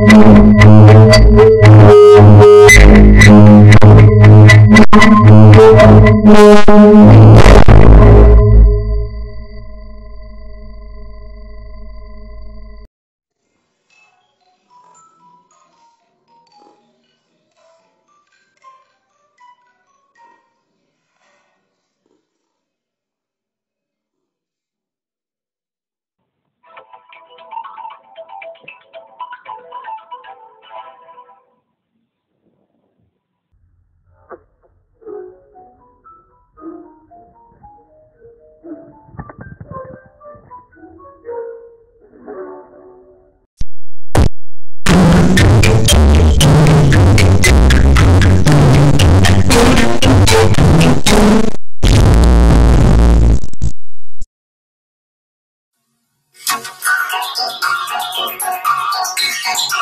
Thank you. You.